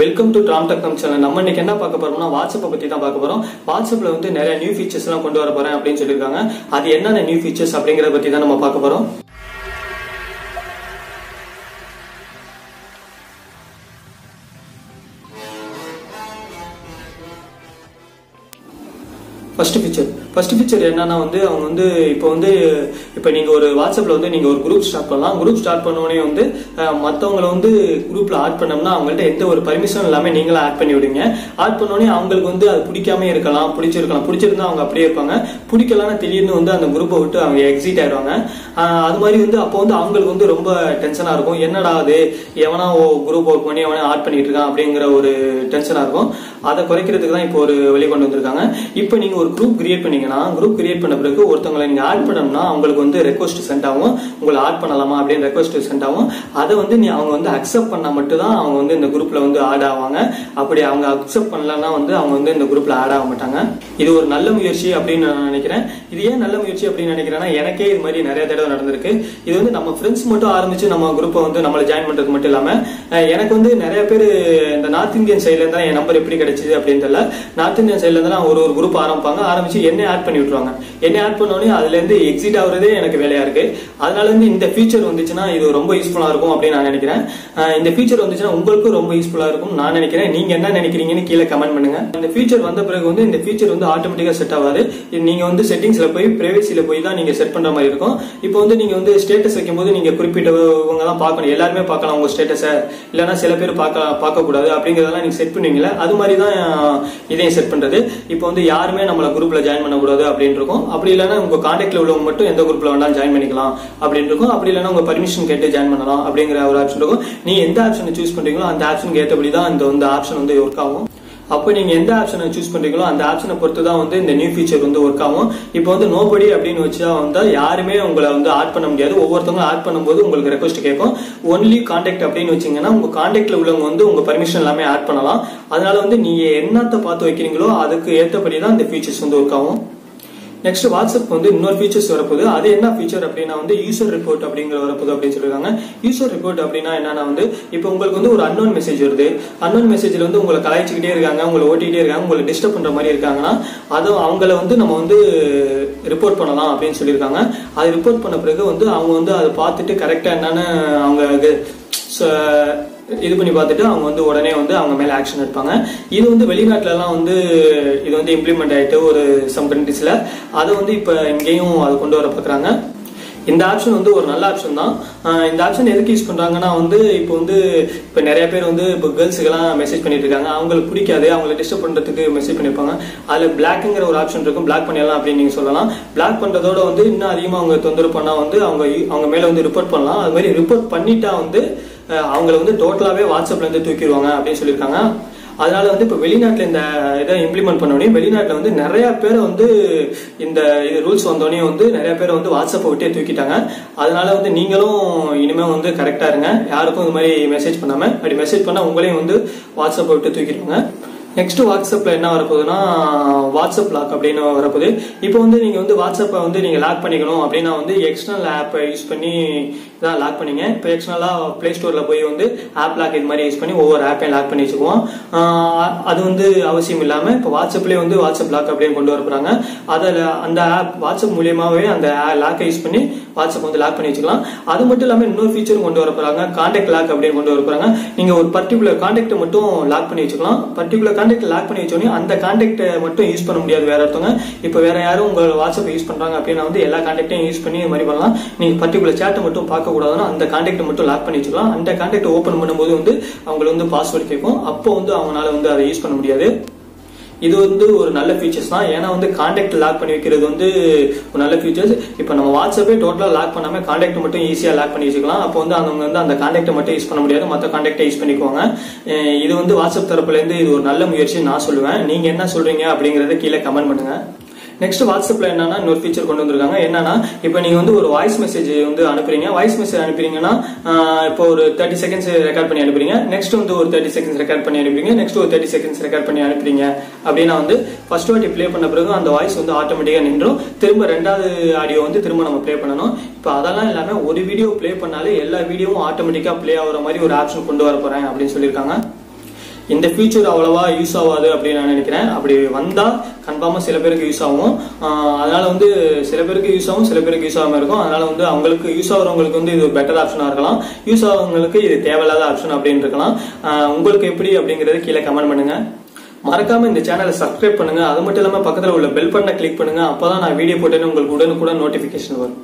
Welcome to tram tech channel நம்ம இன்னைக்கு என்ன பார்க்க போறோம்னா வாட்ஸ்அப்பை பத்தி தான் பார்க்க போறோம். வாட்ஸ்அப்ல வந்து நிறைய நியூ ஃபீச்சர்ஸ் எல்லாம் கொண்டு வர போறேன் அப்படின்னு சொல்லியிருக்காங்க. அது என்னென்ன நியூ ஃபீச்சர்ஸ் அப்படிங்கறத பத்தி தான் நம்ம பார்க்க போறோம். ஃபர்ஸ்ட் ஃபீச்சர் ஃபர்ஸ்ட் ஃபீச்சர் என்னன்னா வந்து அவங்க வந்து இப்போ வந்து இப்போ நீங்கள் ஒரு வாட்ஸ்அப்பில் வந்து நீங்கள் ஒரு குரூப் ஸ்டார்ட் பண்ணலாம். குரூப் ஸ்டார்ட் பண்ணோடனே வந்து மற்றவங்கள வந்து குரூப்பில் ஆட் பண்ணோம்னா அவங்கள்ட்ட எந்த ஒரு பர்மிஷன் இல்லாமல் நீங்களும் ஆட் பண்ணி விடுங்க. ஆட் பண்ண உடனே அவங்களுக்கு வந்து அது பிடிக்காம இருக்கலாம் பிடிச்சிருக்கலாம். பிடிச்சிருந்தா அவங்க அப்படியே இருப்பாங்க. பிடிக்கலன்னா திடீர்னு வந்து அந்த குரூப்பை விட்டு அவங்க எக்ஸிட் ஆயிடுவாங்க. அது மாதிரி வந்து அப்போ வந்து அவங்களுக்கு வந்து ரொம்ப டென்ஷனாக இருக்கும். என்னடா அது? எவனா குரூப் ஒர்க் பண்ணி எவனா ஆட் பண்ணிட்டு இருக்கான் அப்படிங்கிற ஒரு டென்ஷனாக இருக்கும். அதை குறைக்கிறதுக்கு தான் இப்போ ஒரு வழி கொண்டு வந்திருக்காங்க. இப்போ நீங்கள் ஒரு குரூப் கிரியேட் பண்ணீங்கன்னா குரூப் கிரியேட் பண்ண பிறகு ஒருத்தவங்களை நீங்கள் ஆட் பண்ணணும்னா அவங்களுக்கு வந்து ரெக்வஸ்ட் சென்ட் ஆகும். உங்களை ஆட் பண்ணலாமா அப்படின்னு ரெக்வஸ்ட் சென்ட் ஆகும். அதை வந்து நீ அவங்க வந்து அக்செப்ட் பண்ணால் மட்டும்தான் அவங்க வந்து இந்த குரூப்பில் வந்து ஆட் ஆவாங்க. அப்படி அவங்க அக்செப்ட் பண்ணலன்னா வந்து அவங்க வந்து இந்த குரூப்பில் ஆட் ஆக மாட்டாங்க. இது ஒரு நல்ல முயற்சி அப்படின்னு நான் நினைக்கிறேன். இது ஏன் நல்ல முயற்சி அப்படின்னு நினைக்கிறேன்னா எனக்கே இது மாதிரி நிறைய தடவை நடந்திருக்கு. இது வந்து நம்ம ஃப்ரெண்ட்ஸ் மட்டும் ஆரம்பிச்சு நம்ம குரூப்பை வந்து நம்மளை ஜாயின் பண்ணுறது மட்டும் இல்லாமல் எனக்கு வந்து நிறைய பேர் இந்த நார்த் இந்தியன் சைட்லேருந்து தான் என் நம்பர் எப்படி கிடைச்சிது அப்படின்னு தெரியல. நார்த் இந்தியன் சைட்லேருந்து நான் ஒரு ஒரு குரூப் ஆரம்பிப்பாங்க ஆரம்பிச்சு என்ன ஆட் பண்ணி விட்டுருவாங்க. என்ன ஆட் பண்ண உடனே அதுல இருந்து எக்ஸிட் ஆகுறதே எனக்கு வேலையா இருக்கு. அதனால இருந்து இந்த ஃபீச்சர் வந்துச்சுன்னா இது ரொம்ப யூஸ்ஃபுல்லா இருக்கும் அப்படின்னு நான் நினைக்கிறேன். இந்த ஃபீச்சர் வந்துச்சுன்னா உங்களுக்கும் ரொம்ப யூஸ்ஃபுல்லா இருக்கும் நான் நினைக்கிறேன். நீங்க என்ன நினைக்கிறீங்கன்னு கீழே கமெண்ட் பண்ணுங்க. இந்த ஃபீச்சர் வந்த பிறகு வந்து இந்த ஃபீச்சர் வந்து ஆட்டோமேட்டிக்கா செட் ஆகாது நீங்க வந்து செட்டிங்ஸ்ல போய் பிரைவசியில போய் தான் நீங்க செட் பண்ற மாதிரி இருக்கும். இப்போ வந்து நீங்க வந்து ஸ்டேட்டஸ் வைக்கும்போது நீங்க குறிப்பிட்டவங்க தான் பார்க்கணும். எல்லாருமே பார்க்கலாம் உங்க ஸ்டேட்டஸை இல்லைன்னா சில பேர் பார்க்க பார்க்க கூடாது அப்படிங்கறதெல்லாம் நீங்க செட் பண்ணுவீங்களா அது மாதிரி தான் இதையும் செட் பண்றது. இப்போ வந்து யாருமே நம்ம நம்மளை குரூப்ல ஜாயின் பண்ணக்கூடாது அப்படின்னு இருக்கும் அப்படி இல்லைன்னா உங்க கான்டாக்ட்ல உள்ளவங்க மட்டும் எந்த குரூப்ல வேணாலும் ஜாயின் பண்ணிக்கலாம் அப்படின்னு இருக்கும் அப்படி இல்லைன்னா உங்க பர்மிஷன் கேட்டு ஜாயின் பண்ணலாம் அப்படிங்கிற ஒரு ஆப்ஷன் இருக்கும். நீ எந்த ஆப்ஷனை சூஸ் பண்றீங்களோ அந்த ஆப்ஷனுக்கு ஏற்றபடி தான் இந்த வந்து ஆப்ஷன் வந்து ஒர்க் ஆகும். அப்போ நீங்க எந்த ஆப்ஷனை சூஸ் பண்றீங்களோ அந்த ஆப்ஷனை பொறுத்து தான் வந்து இந்த நியூ ஃபீச்சர் வந்து ஒர்க் ஆகும். இப்போ வந்து நோபடி அப்படின்னு வச்சா வந்து யாருமே உங்களை வந்து ஆட் பண்ண முடியாது. ஒவ்வொருத்தவங்களும் ஆட் பண்ணும்போது உங்களுக்கு ரெக்வஸ்ட் கேட்கும். ஒன்லி காண்டாக்ட் அப்படின்னு வச்சீங்கன்னா உங்க காண்டாக்டில் உள்ளவங்க வந்து உங்க பர்மிஷன் எல்லாமே ஆட் பண்ணலாம். அதனால வந்து நீங்க என்னத்தை பார்த்து வைக்கிறீங்களோ அதுக்கு ஏற்றபடி தான் இந்த ஃபீச்சர்ஸ் வந்து ஒர்க் ஆகும். நெக்ஸ்ட் வாட்ஸ்அப் வந்து இன்னொரு ஃபீச்சர்ஸ் வரப்போகுது. அது என்ன ஃபீச்சர் அப்படின்னா வந்து யூசர் ரிப்போர்ட் அப்படிங்கிற வரப்போகுது அப்படின்னு சொல்லியிருக்காங்க யூசர் ரிப்போர்ட் அப்படின்னா என்னன்னா வந்து இப்போ உங்களுக்கு வந்து ஒரு அன்னோன் மெசேஜ் வருது. அன்னோன் மெசேஜ்ல வந்து உங்களை கலாய்ச்சிக்கிட்டே இருக்காங்க உங்களை ஓட்டிக்கிட்டே இருக்காங்க உங்களை டிஸ்டர்ப் பண்ற மாதிரி இருக்காங்கன்னா அதை அவங்கள வந்து நம்ம வந்து ரிப்போர்ட் பண்ணலாம் அப்படின்னு சொல்லியிருக்காங்க. அது ரிப்போர்ட் பண்ண பிறகு வந்து அவங்க வந்து அதை பார்த்துட்டு கரெக்டா என்னன்னு அவங்க இது பண்ணி பார்த்துட்டு அவங்க வந்து உடனே வந்து அவங்க மேலே ஆக்ஷன் எடுப்பாங்க. இது வந்து வெளிநாட்டிலலாம் வந்து இது வந்து இம்ப்ளிமெண்ட் ஆகிட்டு ஒரு சம் கண்ட்ரிஸில் அதை வந்து இப்போ இங்கேயும் அது கொண்டு வர பார்க்குறாங்க. இந்த ஆப்ஷன் வந்து ஒரு நல்ல ஆப்ஷன் தான். இந்த ஆப்ஷன் எதுக்கு யூஸ் பண்ணுறாங்கன்னா வந்து இப்போ வந்து இப்போ நிறைய பேர் வந்து இப்போ கேர்ள்ஸுக்கெல்லாம் மெசேஜ் பண்ணிட்டு இருக்காங்க. அவங்களுக்கு பிடிக்காது. அவங்களை டிஸ்டர்ப் பண்ணுறதுக்கு மெசேஜ் பண்ணியிருப்பாங்க அதில் பிளாக்குங்கிற ஒரு ஆப்ஷன் இருக்கும். பிளாக் பண்ணிடலாம் அப்படின்னு நீங்கள் சொல்லலாம். பிளாக் பண்ணுறதோட வந்து இன்னும் அதிகமாக அவங்க தொந்தரவு பண்ணால் வந்து அவங்க அவங்க மேலே வந்து ரிப்போர்ட் பண்ணலாம். அது மாதிரி ரிப்போர்ட் பண்ணிட்டா வந்து அவங்கள வந்து டோட்டலாகவே வாட்ஸ்அப்லேருந்து தூக்கிடுவாங்க அப்படின்னு சொல்லியிருக்காங்க. அதனால வந்து இப்போ வெளிநாட்டில் இந்த இதை இம்ப்ளிமெண்ட் பண்ண உடனே வந்து நிறைய பேர் வந்து இந்த ரூல்ஸ் வந்தோடனே வந்து நிறைய பேர் வந்து வாட்ஸ்அப்பை விட்டே தூக்கிட்டாங்க. அதனால வந்து நீங்களும் இனிமேல் வந்து கரெக்டாக இருங்க. யாருக்கும் இந்த மாதிரி மெசேஜ் பண்ணாமல் அப்படி மெசேஜ் பண்ணால் உங்களையும் வந்து வாட்ஸ்அப்பை விட்டு தூக்கிடுவாங்க. நெக்ஸ்ட் வாட்ஸ்அப்பில் என்ன வரப்போகுதுன்னா வாட்ஸ்அப் லாக் அப்படின்னு வரப்போகுது. இப்போ வந்து நீங்கள் வந்து வாட்ஸ்அப்பை வந்து நீங்கள் லாக் பண்ணிக்கணும் அப்படின்னா வந்து எக்ஸ்டர்னல் ஆப்பை யூஸ் பண்ணி தான் லாக் பண்ணிங்க. இப்போ எக்ஸ்டர்னலா ப்ளே ஸ்டோரில் போய் வந்து ஆப் லாக் இது மாதிரி யூஸ் பண்ணி ஒவ்வொரு ஆப்பையும் லாக் பண்ணி வச்சுக்குவோம். அது வந்து அவசியம் இல்லாமல் இப்போ வாட்ஸ்அப்லேயே வந்து வாட்ஸ்அப் லாக் அப்படின்னு கொண்டு வர போறாங்க. அதில் அந்த ஆப் வாட்ஸ்அப் மூலியமாகவே அந்த லாக்கை யூஸ் பண்ணி வாட்ஸ்அப் வந்து லாக் பண்ணி வச்சுக்கலாம். அது மட்டும் இல்லாமல் இன்னொரு ஃபீச்சரும் கொண்டு வர போறாங்க. கான்டாக்ட் லாக் அப்படின்னு கொண்டு வர நீங்கள் ஒரு பர்டிகுலர் கான்டாக்ட் மட்டும் லாக் பண்ணி வச்சுக்கலாம். பர்டிகுலர் கான்டாக்ட் லாக் பண்ணி வச்சோடனே அந்த கான்டாக்ட் மட்டும் யூஸ் பண்ண முடியாது வேற ஒருத்தவங்க. இப்போ வேற யாரும் உங்கள் வாட்ஸ்அப் யூஸ் பண்ணுறாங்க அப்படின்னா வந்து எல்லா கான்டாக்டையும் யூஸ் பண்ணி இது மாதிரி பண்ணலாம். நீங்கள் பர்டிகுலர் சேட்டை மட்டும் பார்க்க கூடாதுன்னா அந்த கான்டாக்ட் மட்டும் லாக் பண்ணி வச்சுக்கலாம். அந்த கான்டாக்ட் ஓப்பன் பண்ணும்போது வந்து அவங்களுக்கு வந்து பாஸ்வேர்டு கேட்கும். அப்போ வந்து அவங்களால வந்து அதை யூஸ் பண்ண முடியாது. இது வந்து ஒரு நல்ல ஃபீச்சர்ஸ் தான். ஏன்னா வந்து காண்டாக்ட் லாக் பண்ணி வைக்கிறது வந்து ஒரு நல்ல ஃபீச்சர்ஸ் இப்போ நம்ம வாட்ஸ்அப்பே டோட்டலாக லாக் பண்ணாம காண்டாக்ட் மட்டும் ஈஸியாக லாக் பண்ணி வச்சுக்கலாம். அப்போ வந்து அவங்க வந்து அந்த காண்டாக்டை மட்டும் யூஸ் பண்ண முடியாது. மற்ற காண்டாக்டை யூஸ் பண்ணிக்குவாங்க. இது வந்து வாட்ஸ்அப் தரப்புலேருந்து இது ஒரு நல்ல முயற்சி நான் சொல்லுவேன். நீங்க என்ன சொல்றீங்க அப்படிங்கறத கீழே கமெண்ட் பண்ணுங்க. நெக்ஸ்ட் வாட்ஸ்அப்ல என்னன்னா இன்னொரு ஃபீச்சர் கொண்டு வந்திருக்காங்க. என்னன்னா இப்போ நீங்க வந்து ஒரு வாய்ஸ் மெசேஜ் வந்து அனுப்புறீங்க. வாய்ஸ் மெசேஜ் அனுப்புறீங்கன்னா இப்போ ஒரு தேர்ட்டி செகண்ட்ஸ் ரெக்கார்ட் பண்ணி அனுப்புறீங்க. நெக்ஸ்ட் வந்து ஒரு தேர்ட்டி செகண்ட்ஸ் ரெக்கார்ட் பண்ணி அனுப்புறீங்க. நெக்ஸ்ட் ஒரு தேர்ட்டி செகண்ட்ஸ் ரெக்கார்ட் பண்ணி அனுப்புறீங்க. அப்படின்னா வந்து ஃபர்ஸ்ட் வாட்டி ப்ளே பண்ண பிறகு அந்த வாய்ஸ் வந்து ஆட்டோமேட்டிக்கா நின்றும். திரும்ப ரெண்டாவது ஆடியோ வந்து திரும்ப நம்ம ப்ளே பண்ணணும். இப்போ அதெல்லாம் இல்லாமல் ஒரு வீடியோ ப்ளே பண்ணாலே எல்லா வீடியோவும் ஆட்டோமேட்டிக்காக ப்ளே ஆகிற மாதிரி ஒரு ஆப்ஷன் கொண்டு வர போறேன் அப்படின்னு சொல்லியிருக்காங்க. இந்த ஃபியூச்சர் அவ்வளோவா யூஸ் ஆகாது அப்படின்னு நான் நினைக்கிறேன். அப்படி வந்தால் கன்ஃபார்மாக சில பேருக்கு யூஸ் ஆகும். அதனால் வந்து சில பேருக்கு யூஸ் ஆகும் சில பேருக்கு யூஸ் ஆகாம இருக்கும். அதனால் வந்து அவங்களுக்கு யூஸ் ஆகுறவங்களுக்கு வந்து இது பெட்டர் ஆப்ஷனாக இருக்கலாம். யூஸ் ஆகுறவங்களுக்கு இது தேவையில்லாத ஆப்ஷன் அப்படின்னு இருக்கலாம். உங்களுக்கு எப்படி அப்படிங்கிறது கீழே கமெண்ட் பண்ணுங்க. மறக்காம இந்த சேனலை சப்ஸ்கிரைப் பண்ணுங்க. அது மட்டும் இல்லாமல் பக்கத்தில் உள்ள பெல் பட்டனை கிளிக் பண்ணுங்க. அப்பதான் நான் வீடியோ போட்டேன்னு உங்களுக்கு உடனுக்குடன் நோட்டிபிகேஷன் வரும்.